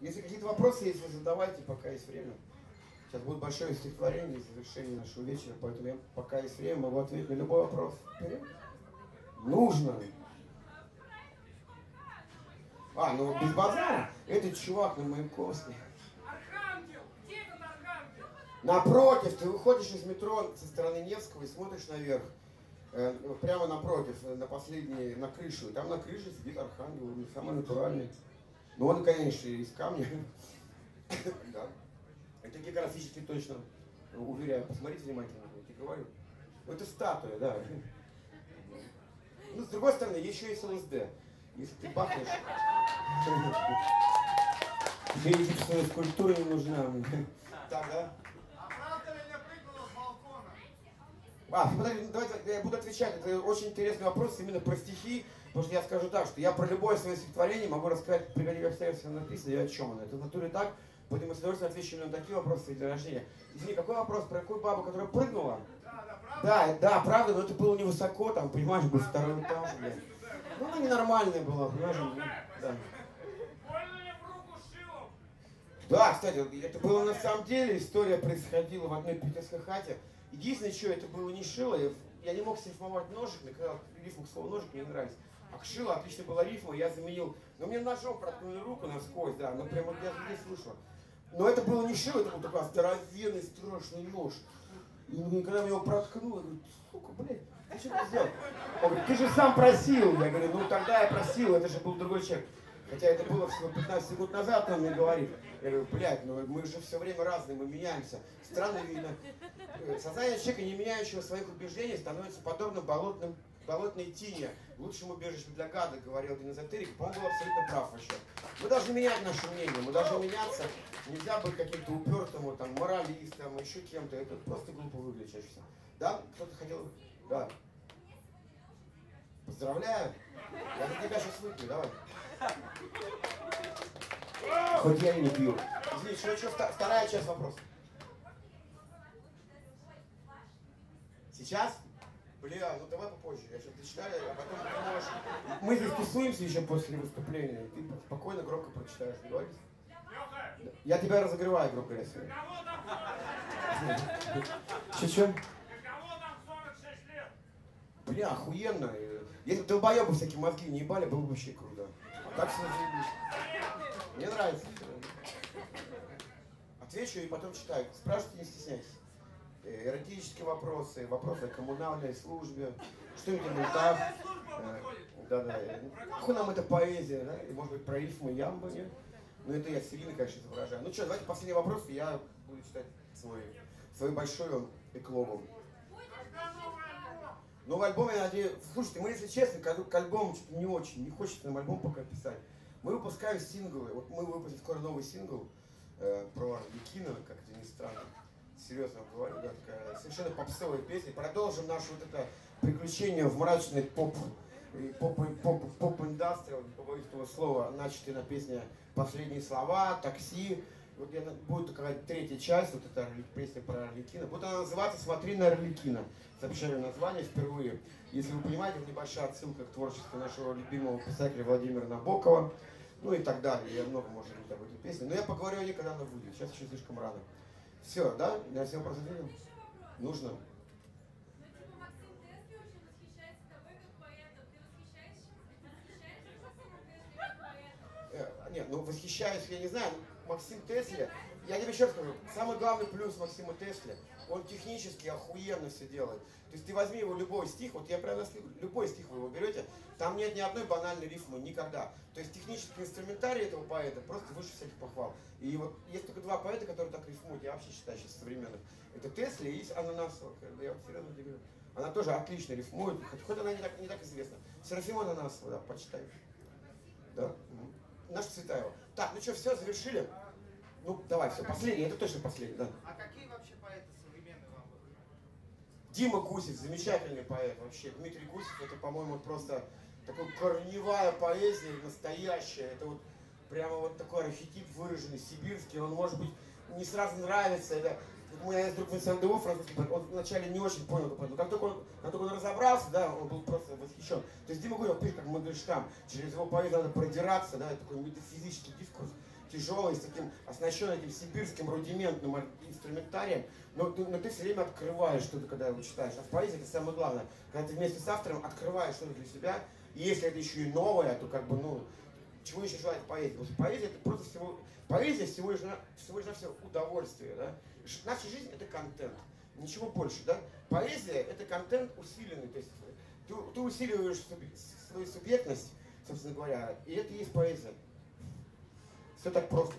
Если какие-то вопросы есть, вы задавайте, пока есть время. Сейчас будет большое стихотворение завершение нашего вечера, поэтому я пока есть время, могу ответить на любой вопрос. Нужно. А, ну без базара. Этот чувак на Маяковске. Архангел! Напротив, ты выходишь из метро со стороны Невского и смотришь наверх. Э, Прямо напротив, на последней, на крышу. И там на крыше сидит архангел, самый натуральный. Ну он, конечно, из камня. Да. Это географически точно, уверяю. Посмотрите внимательно, я тебе говорю. Ну, это статуя, да. Ну, с другой стороны, еще есть ЛСД. Если ты бахнешь, тебе египетская скульптура не нужна. Так, да? А правда ли я прыгнула с балкона? Подожди, ну, давайте я буду отвечать. Это очень интересный вопрос именно про стихи, потому что я скажу так, что я про любое свое стихотворение могу рассказать, при каких обстоятельствах написано и о чем оно. Это в натуре так, я с удовольствием отвечу именно такие вопросы день рождения. Извини, какой вопрос про какую бабу, которая прыгнула? Да, да, правда? Да, да, правда, но это было невысоко, там, понимаешь, был второй этаж, блядь. Ну, она ненормальная была, понимаешь? Да. Да, кстати, это было на самом деле, история происходила в одной питерской хате. Единственное, что это было не шило, я- не мог срифмовать ножик, когда рифму к слову ножик мне не нравится. А к шило отлично была рифма, я заменил, но мне ножом проткнули руку насквозь, да, ну прям вот я здесь слышал. Но это было не шило, это был такой здоровенный, страшный нож. И ну, когда меня его проткнул, я говорю, сука, блядь, ты что ты сделал? Он говорит, ты же сам просил. Я говорю, ну тогда я просил, это же был другой человек. Хотя это было всего 15 секунд назад, он мне говорит. Я говорю, блядь, ну мы же все время разные, мы меняемся. Странно видно. Сознание человека, не меняющего своих убеждений, становится подобным болотным, болотной тине. Лучшим убежищем для гада, говорил один эзотерик. По-моему, был абсолютно прав вообще. Мы должны менять наше мнение, мы должны меняться. Нельзя быть каким-то упертым, там, моралистом, еще кем-то. Это просто глупо выглядит чаще всего. Да? Кто-то хотел... Да. Поздравляю. Я за тебя сейчас выпью, давай. Хоть я и не пью. Извини, что, что, вторая часть вопроса. Сейчас? Бля, ну давай попозже. Я сейчас дочитаю, а потом ты можешь... Мы здесь тусуемся еще после выступления. Ты спокойно, громко прочитаешь. Договорились? Я тебя разогреваю, грубо говоря, сегодня. кого там 46? Че-че? Кого там 46 лет? Бля, охуенно. Если бы долбоебы всякие мозги не ебали, было бы вообще круто. А так все заебись. Мне нравится. Отвечу и потом читаю. Спрашивайте, не стесняйтесь. Э, Эротические вопросы, вопросы о коммунальной службе, что-нибудь о ментах. Э, Да-да. Нахуй нам это поэзия, да? И, может быть, про рифмы ямбы, нет? Ну, это я серийно, конечно, изображаю. Ну что, давайте последний вопрос, и я буду читать свой, свой большой эклогом. Когда новый альбом? Я надеюсь... Слушайте, мы, если честно, к, к альбому что-то не очень, не хочется нам альбом пока писать. Мы выпускаем синглы. Вот мы выпустим скоро новый сингл э, про Якина, как это ни странно. Серьезно говорю, да, такая совершенно попсовая песня. Продолжим наше вот это приключение в мрачной поп и поп поп поп индастриал, не побоюсь этого слова, начатые на песне «Последние слова», «Такси». Вот я, будет такая третья часть, вот эта песня про Орликина. Будет она называться «Смотри на Орликина». Сообщаю название впервые. Если вы понимаете, небольшая отсылка к творчеству нашего любимого писателя Владимира Набокова. Ну и так далее. Я много, может быть, об этой песне. Но я поговорю о ней, когда она выйдет. Сейчас еще слишком рано. Все, да? Я все ответил? Нужно. Ну, типа, Максим Тесли очень восхищается тобой как поэтом. Ты восхищаешься? Восхищаешься Максимом Тесли как поэтом? Э, нет, ну восхищаюсь, я не знаю, Максим Тесли, я тебе еще раз скажу, самый главный плюс Максима Тесли, он технически охуенно все делает. То есть ты возьми его любой стих, вот я прямо любой стих вы его берете, там нет ни одной банальной рифмы, никогда. То есть технический инструментарий этого поэта просто выше всяких похвал. И вот есть только два поэта, которые так рифмуют, я вообще считаю сейчас современных. Это Тесли и Ананасова, я вот серьезно тебе. Она тоже отлично рифмует, хоть, хоть она не так, не так известна. Серафима Ананасова, да, почитай. Да. Мгм. Наш Цветаева. Так, ну что, все, завершили? Ну, давай, все, последний, это точно последний, да. А какие вообще поэты современные вам? Дима Гусев, замечательный поэт вообще. Дмитрий Гусев, это, по-моему, просто такая корневая поэзия, настоящая. Это вот прямо вот такой архетип выраженный, сибирский. Он, может быть, не сразу нравится. Это у меня есть друг Винсент французский поэт, он вначале не очень понял. Но как только он, как только он разобрался, да, он был просто восхищен. То есть Дима Гусев пишет как Мандельштам. Через его поэзию надо продираться, да, такой метафизический дискурс. тяжелый, с таким оснащен этим сибирским рудиментным ар- инструментарием, но, ты- но ты все время открываешь что-то, когда его читаешь. А в поэзии это самое главное. Когда ты вместе с автором открываешь что-то для себя, и если это еще и новое, то как бы, ну, чего еще желать поэзии? Потому что поэзия это просто всего... Поэзия всего лишь, на- всего лишь навсего удовольствие, да? Наша жизнь это контент. Ничего больше, да? Поэзия это контент усиленный. То есть ты, ты усиливаешь суби- свою субъектность, собственно говоря, и это и есть поэзия. Все так просто.